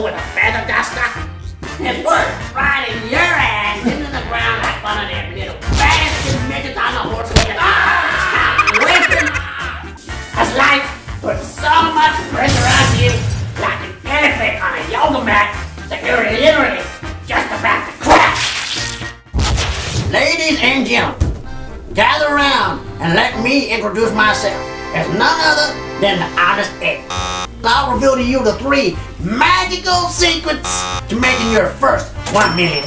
with a feather duster? Would right in your ass into the ground like one of them little bastard midgets on the horse with ah, whipping. As life puts so much pressure on you, like an elephant on a yoga mat, that you're literally just about to crash. Ladies and gentlemen, gather around and let me introduce myself as none other than the Honest Eddie. I'll reveal to you the three magical secrets to making your first $1 million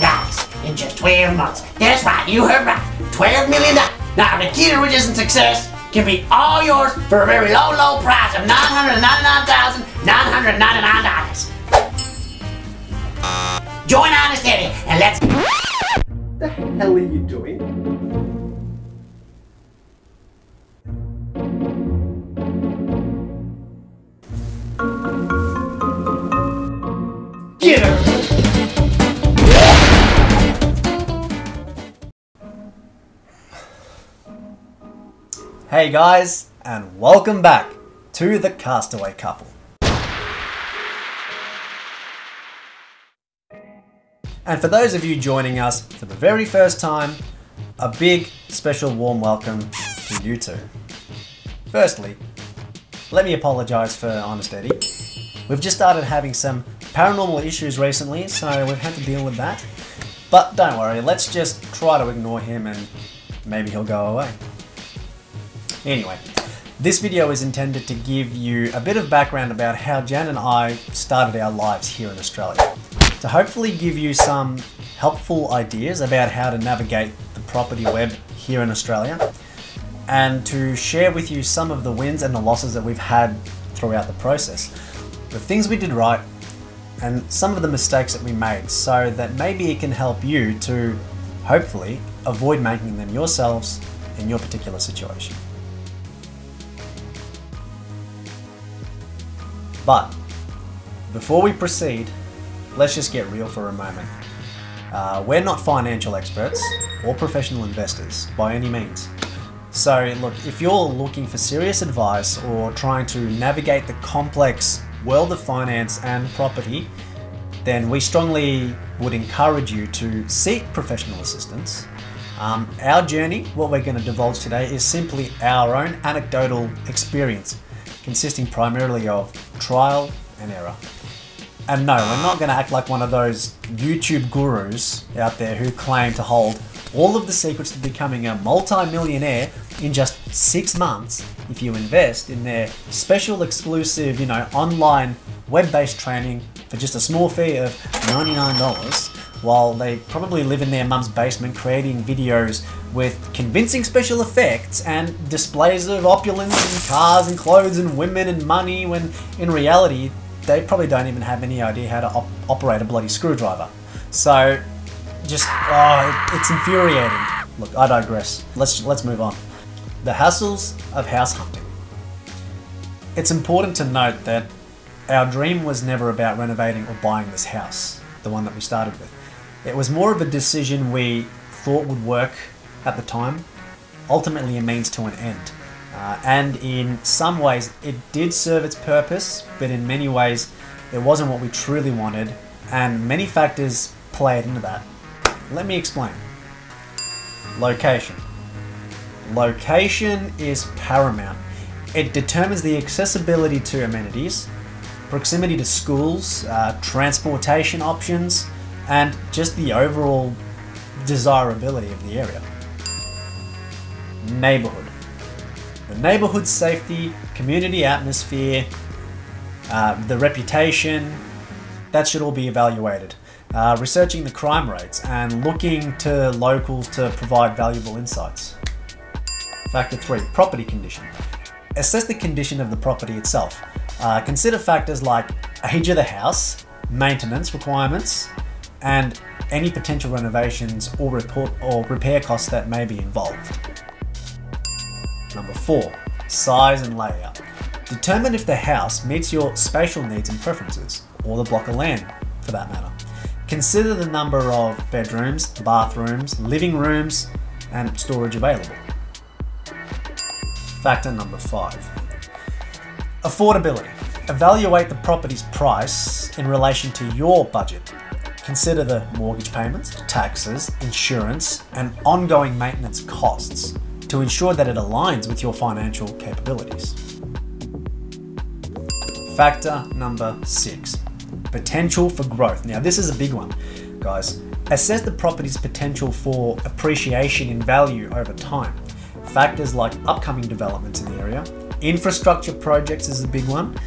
in just 12 months. That's right, you heard right. $12 million. Now, the key to riches and success can be all yours for a very low, low price of $999,999. Join Honest Eddie and let's What the hell are you doing? Hey guys, and welcome back to the Castaway Couple. And for those of you joining us for the very first time, a big special warm welcome to you two. Firstly, let me apologize for Honest Eddie. We've just started having some paranormal issues recently, so we've had to deal with that. But don't worry, let's just try to ignore him and maybe he'll go away. Anyway, this video is intended to give you a bit of background about how Jan and I started our lives here in Australia. To hopefully give you some helpful ideas about how to navigate the property web here in Australia and to share with you some of the wins and the losses that we've had throughout the process. The things we did right and some of the mistakes that we made so that maybe it can help you to hopefully avoid making them yourselves in your particular situation. But before we proceed, let's just get real for a moment. Uh, we're not financial experts or professional investors by any means. So, look, if you're looking for serious advice or trying to navigate the complex world of finance and property, then we strongly would encourage you to seek professional assistance. Um, our journey, what we're going to divulge today, is simply our own anecdotal experience, consisting primarily of trial and error. And no, we're not going to act like one of those YouTube gurus out there who claim to hold all of the secrets to becoming a multi-millionaire in just six months if you invest in their special exclusive, you know, online web-based training for just a small fee of $99 while they probably live in their mum's basement creating videos with convincing special effects and displays of opulence and cars and clothes and women and money when in reality they probably don't even have any idea how to op- operate a bloody screwdriver. So just oh, it- it's infuriating. Look, I digress. Let's let's move on. The hassles of house hunting. It's important to note that our dream was never about renovating or buying this house, the one that we started with. It was more of a decision we thought would work at the time, ultimately a means to an end. Uh, and in some ways, it did serve its purpose, but in many ways, it wasn't what we truly wanted, and many factors played into that. Let me explain. Location. Location is paramount. It determines the accessibility to amenities, proximity to schools, uh, transportation options, and just the overall desirability of the area. Neighborhood. The neighborhood safety, community atmosphere, uh, the reputation, that should all be evaluated. Uh, researching the crime rates and looking to locals to provide valuable insights. Factor 3 Property condition. Assess the condition of the property itself. Uh, consider factors like age of the house, maintenance requirements, and any potential renovations or, report, or repair costs that may be involved. Number 4 Size and layout. Determine if the house meets your spatial needs and preferences, or the block of land for that matter. Consider the number of bedrooms, bathrooms, living rooms, and storage available. Factor number five affordability. evaluate the property's price in relation to your budget. Consider the mortgage payments, taxes, insurance, and ongoing maintenance costs to ensure that it aligns with your financial capabilities. Factor number six potential for growth. Now, this is a big one, guys. Assess the property's potential for appreciation in value over time. Factors like upcoming developments in the area, infrastructure projects is a big one,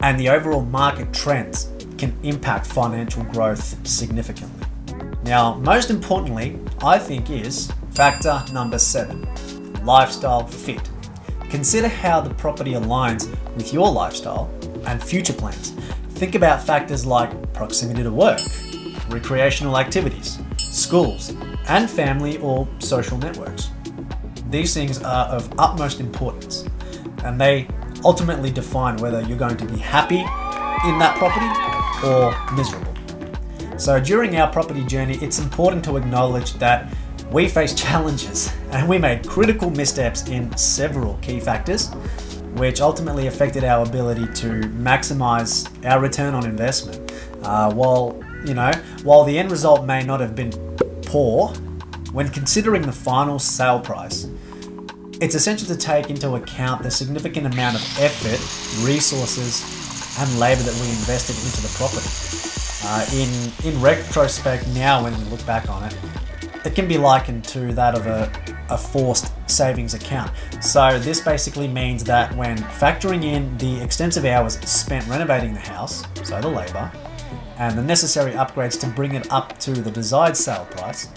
and the overall market trends can impact financial growth significantly. Now, most importantly, I think is factor number seven lifestyle fit. Consider how the property aligns with your lifestyle and future plans. Think about factors like proximity to work, recreational activities, schools, and family or social networks. These things are of utmost importance and they ultimately define whether you're going to be happy in that property or miserable. So during our property journey, it's important to acknowledge that we face challenges and we made critical missteps in several key factors, which ultimately affected our ability to maximize our return on investment. Uh, while you know, while the end result may not have been poor, when considering the final sale price, it's essential to take into account the significant amount of effort, resources, and labour that we invested into the property. Uh, in in retrospect, now when we look back on it, it can be likened to that of a, a forced savings account. So this basically means that when factoring in the extensive hours spent renovating the house, so the labour, and the necessary upgrades to bring it up to the desired sale price,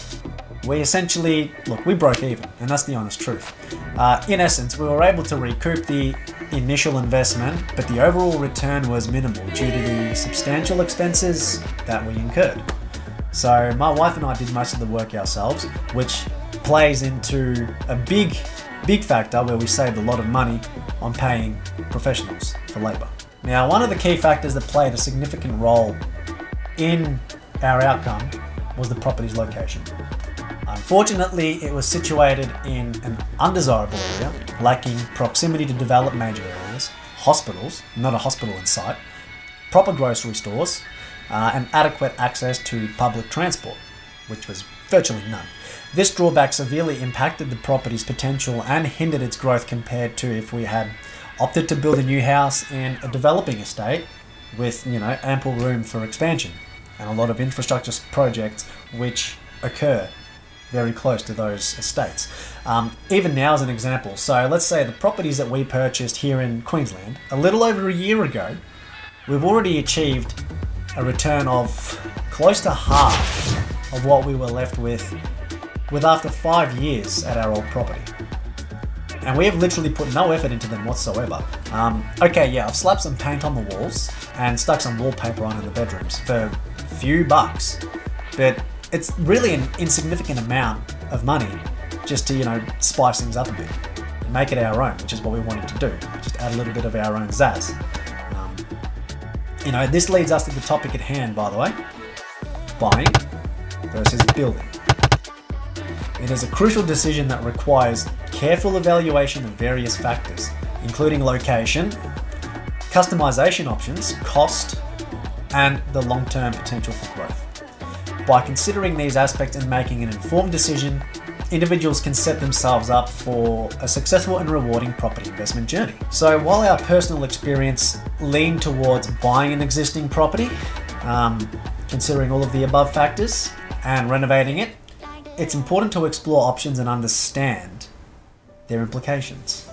we essentially, look, we broke even, and that's the honest truth. Uh, in essence, we were able to recoup the initial investment, but the overall return was minimal due to the substantial expenses that we incurred. So my wife and I did most of the work ourselves, which plays into a big, big factor where we saved a lot of money on paying professionals for labour. Now, one of the key factors that played a significant role in our outcome was the property's location. Unfortunately, it was situated in an undesirable area, lacking proximity to developed major areas, hospitals, not a hospital in sight, proper grocery stores, uh, and adequate access to public transport, which was virtually none. This drawback severely impacted the property's potential and hindered its growth compared to if we had opted to build a new house in a developing estate with you know ample room for expansion and a lot of infrastructure projects which occur very close to those estates. Um, even now, as an example, so let's say the properties that we purchased here in Queensland a little over a year ago, we've already achieved a return of close to half of what we were left with with after five years at our old property. And we have literally put no effort into them whatsoever. Um, okay, yeah, I've slapped some paint on the walls and stuck some wallpaper on in the bedrooms for a few bucks. But it's really an insignificant amount of money just to, you know, spice things up a bit. And make it our own, which is what we wanted to do. Just add a little bit of our own zazz. Um, you know, this leads us to the topic at hand, by the way buying versus building. It is a crucial decision that requires careful evaluation of various factors, including location, customization options, cost, and the long term potential for growth. By considering these aspects and making an informed decision, individuals can set themselves up for a successful and rewarding property investment journey. So, while our personal experience leaned towards buying an existing property, um, considering all of the above factors, and renovating it, it's important to explore options and understand their implications.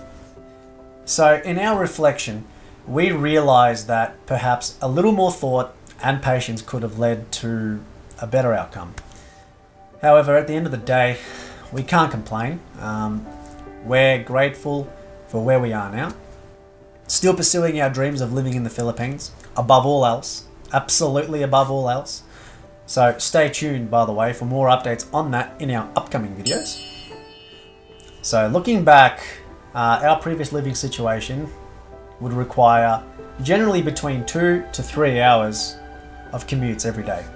So, in our reflection, we realized that perhaps a little more thought and patience could have led to a better outcome. However, at the end of the day, we can't complain. Um, we're grateful for where we are now. Still pursuing our dreams of living in the Philippines, above all else, absolutely above all else. So stay tuned, by the way, for more updates on that in our upcoming videos. So looking back, uh, our previous living situation would require generally between two to three hours of commutes every day.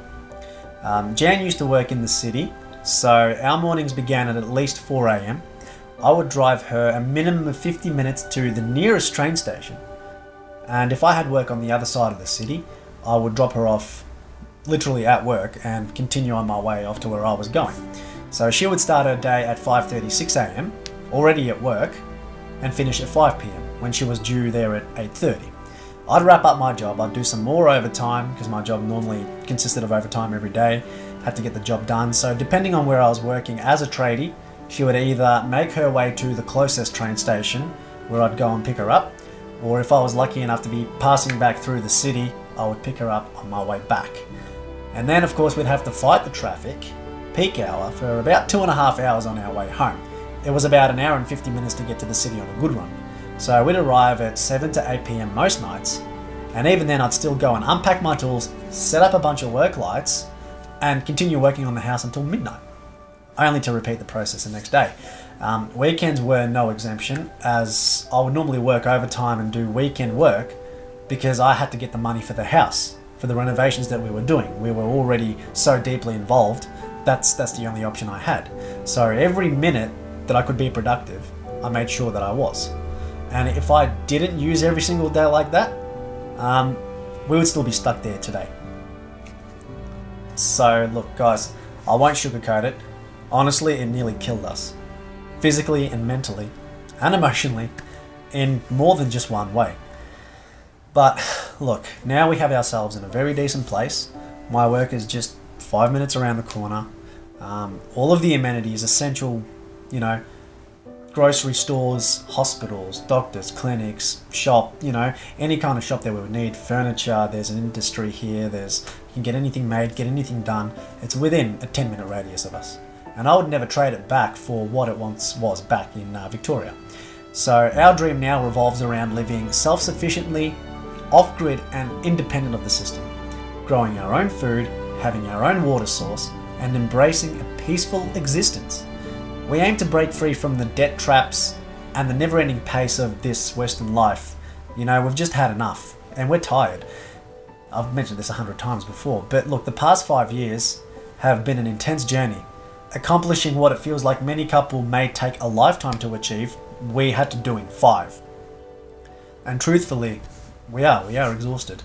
Um, Jan used to work in the city, so our mornings began at at least 4 am. I would drive her a minimum of 50 minutes to the nearest train station, And if I had work on the other side of the city, I would drop her off literally at work and continue on my way off to where I was going. So she would start her day at 5:36 a.m. already at work and finish at 5 p.m. when she was due there at 8:30. I'd wrap up my job, I'd do some more overtime because my job normally consisted of overtime every day. Had to get the job done. So depending on where I was working as a tradie, she would either make her way to the closest train station where I'd go and pick her up, or if I was lucky enough to be passing back through the city, I would pick her up on my way back. And then, of course, we'd have to fight the traffic, peak hour, for about two and a half hours on our way home. It was about an hour and 50 minutes to get to the city on a good run. So we'd arrive at 7 to 8 pm most nights, and even then, I'd still go and unpack my tools, set up a bunch of work lights, and continue working on the house until midnight, only to repeat the process the next day. Um, weekends were no exemption, as I would normally work overtime and do weekend work because I had to get the money for the house for the renovations that we were doing. We were already so deeply involved. That's that's the only option I had. So every minute that I could be productive, I made sure that I was. And if I didn't use every single day like that, um, we would still be stuck there today. So look, guys, I won't sugarcoat it. Honestly, it nearly killed us, physically and mentally, and emotionally, in more than just one way. But look, now we have ourselves in a very decent place. My work is just five minutes around the corner. Um, all of the amenities, essential, you know, grocery stores, hospitals, doctors, clinics, shop, you know, any kind of shop that we would need, furniture, there's an industry here, there's you can get anything made, get anything done. It's within a 10 minute radius of us. And I would never trade it back for what it once was back in uh, Victoria. So our dream now revolves around living self-sufficiently, off-grid and independent of the system, growing our own food, having our own water source, and embracing a peaceful existence. We aim to break free from the debt traps and the never ending pace of this Western life. You know, we've just had enough and we're tired. I've mentioned this a hundred times before, but look, the past five years have been an intense journey. Accomplishing what it feels like many couple may take a lifetime to achieve, we had to do in five. And truthfully, we are, we are exhausted.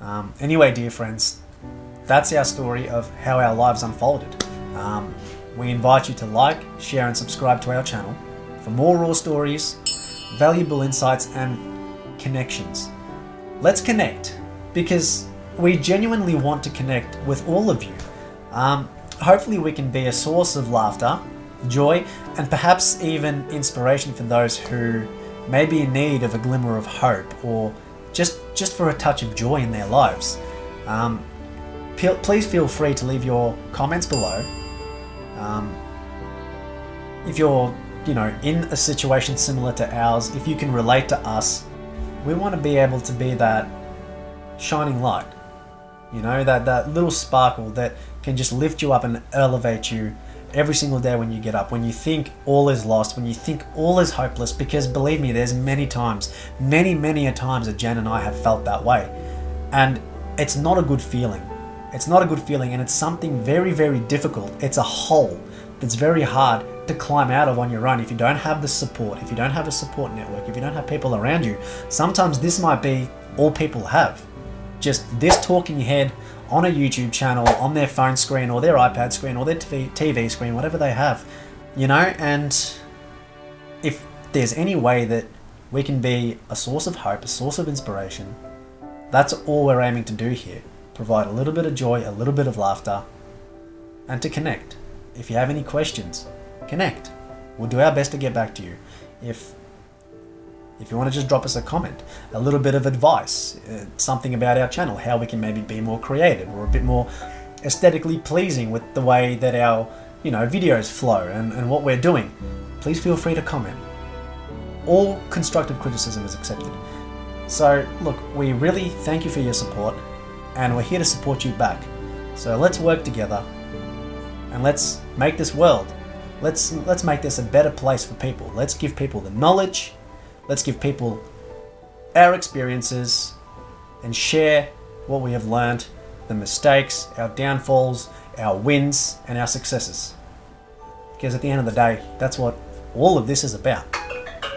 Um, anyway, dear friends, that's our story of how our lives unfolded. Um, we invite you to like, share, and subscribe to our channel for more raw stories, valuable insights, and connections. Let's connect because we genuinely want to connect with all of you. Um, hopefully, we can be a source of laughter, joy, and perhaps even inspiration for those who may be in need of a glimmer of hope or just for a touch of joy in their lives. Um, please feel free to leave your comments below. Um, if you're, you know, in a situation similar to ours, if you can relate to us, we want to be able to be that shining light. You know, that, that little sparkle that can just lift you up and elevate you every single day when you get up, when you think all is lost, when you think all is hopeless, because believe me, there's many times, many, many a times that Jan and I have felt that way. And it's not a good feeling. It's not a good feeling, and it's something very, very difficult. It's a hole that's very hard to climb out of on your own if you don't have the support, if you don't have a support network, if you don't have people around you. Sometimes this might be all people have. Just this talking head on a YouTube channel, on their phone screen, or their iPad screen, or their TV, screen, whatever they have. You know, and if there's any way that we can be a source of hope, a source of inspiration, that's all we're aiming to do here. Provide a little bit of joy, a little bit of laughter, and to connect. If you have any questions, connect. We'll do our best to get back to you. If if you want to just drop us a comment, a little bit of advice, uh, something about our channel, how we can maybe be more creative or a bit more aesthetically pleasing with the way that our you know videos flow and, and what we're doing, please feel free to comment. All constructive criticism is accepted. So look, we really thank you for your support and we're here to support you back. So let's work together and let's make this world let's let's make this a better place for people. Let's give people the knowledge, let's give people our experiences and share what we have learned, the mistakes, our downfalls, our wins and our successes. Because at the end of the day, that's what all of this is about.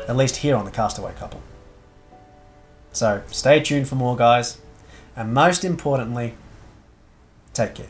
At least here on the Castaway Couple. So stay tuned for more, guys. And most importantly, take care.